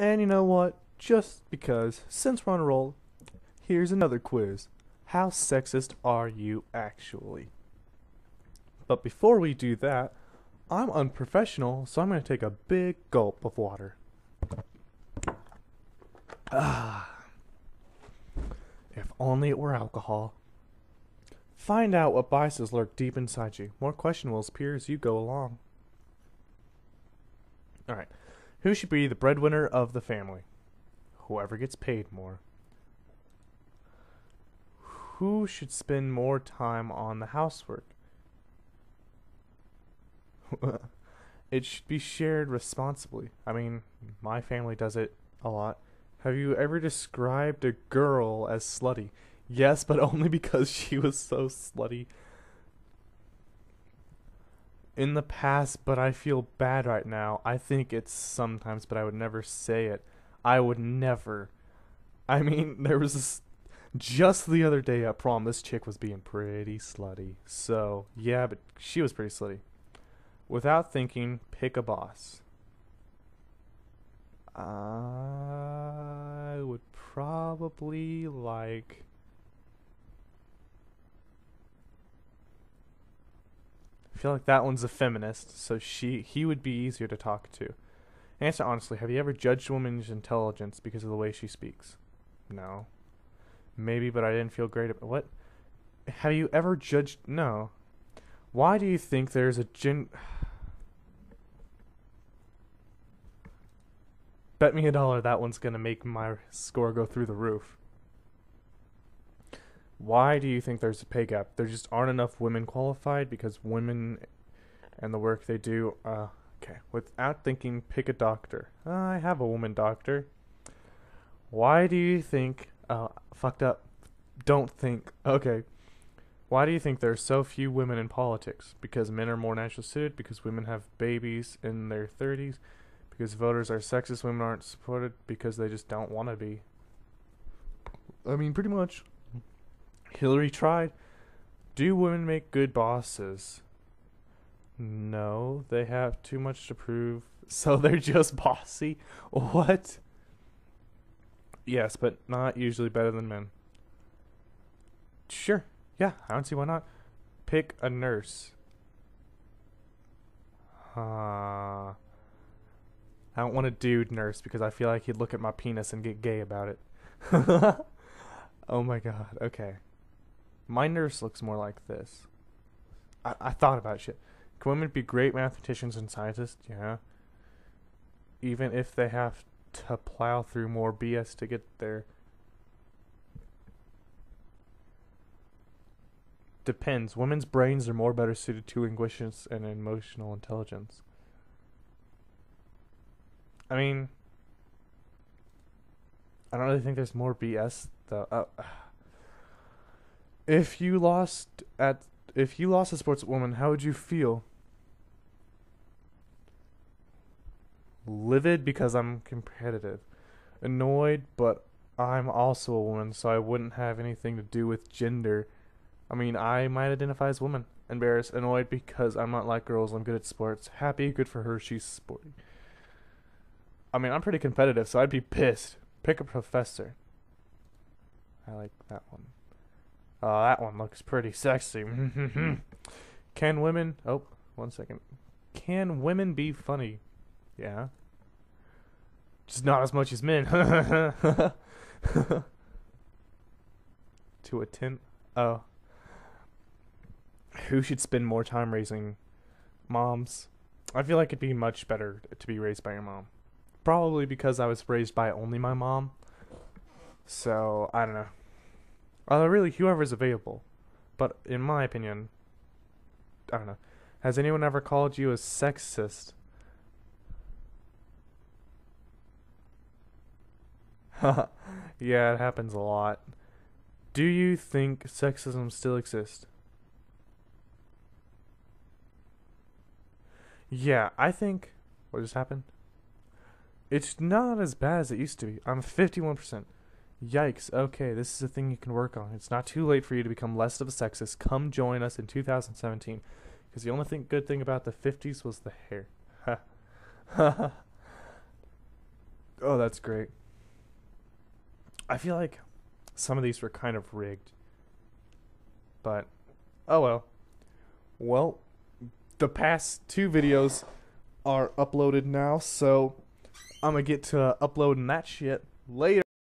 And you know what? Just because, since we're on a roll, here's another quiz. How sexist are you actually? But before we do that, I'm unprofessional, so I'm going to take a big gulp of water. Ah. If only it were alcohol. Find out what biases lurk deep inside you. More question will appear as you go along. Alright. Who should be the breadwinner of the family? Whoever gets paid more. Who should spend more time on the housework? it should be shared responsibly. I mean, my family does it a lot. Have you ever described a girl as slutty? Yes, but only because she was so slutty in the past, but I feel bad right now. I think it's sometimes, but I would never say it. I would never. I mean, there was this just the other day at prom. This chick was being pretty slutty. So, yeah, but she was pretty slutty. Without thinking, pick a boss. I would probably like. Feel like that one's a feminist, so she he would be easier to talk to. Answer honestly, have you ever judged a woman's intelligence because of the way she speaks? No. Maybe, but I didn't feel great about what? Have you ever judged no. Why do you think there's a gen Bet me a dollar that one's gonna make my score go through the roof. Why do you think there's a pay gap? There just aren't enough women qualified because women and the work they do. Uh, okay, without thinking, pick a doctor. Uh, I have a woman doctor. Why do you think? Uh, fucked up. Don't think. Okay. Why do you think there are so few women in politics? Because men are more naturally suited. Because women have babies in their thirties because voters are sexist, women aren't supported because they just don't want to be. I mean, pretty much. Hillary tried. Do women make good bosses? No, they have too much to prove, so they're just bossy. What? Yes, but not usually better than men. Sure. Yeah, I don't see why not. Pick a nurse. Uh I don't want a dude nurse because I feel like he'd look at my penis and get gay about it. oh my god. Okay. My nurse looks more like this. I, I thought about shit. Can women be great mathematicians and scientists? Yeah. Even if they have to plow through more BS to get there. Depends. Women's brains are more better suited to linguistics and emotional intelligence. I mean, I don't really think there's more BS though. Uh, if you lost at if you lost a sportswoman, how would you feel? Livid because I'm competitive. Annoyed, but I'm also a woman, so I wouldn't have anything to do with gender. I mean, I might identify as woman. Embarrassed, annoyed because I'm not like girls. I'm good at sports. Happy, good for her. She's sporty. I mean, I'm pretty competitive, so I'd be pissed. Pick a professor. I like that one. Oh, that one looks pretty sexy. Can women? Oh, one second. Can women be funny? Yeah. Just not as much as men. to a tent. Oh. Who should spend more time raising moms? I feel like it'd be much better to be raised by your mom probably because I was raised by only my mom. So I don't know. Uh, really, whoever's available. But in my opinion, I don't know. Has anyone ever called you a sexist? yeah, it happens a lot. Do you think sexism still exists? Yeah, I think. What just happened? It's not as bad as it used to be. I'm 51%. Yikes, okay, this is a thing you can work on. It's not too late for you to become less of a sexist. Come join us in 2017. Because the only thing, good thing about the 50s was the hair. oh, that's great. I feel like some of these were kind of rigged. But, oh well. Well, the past two videos are uploaded now, so I'm gonna get to uploading that shit later.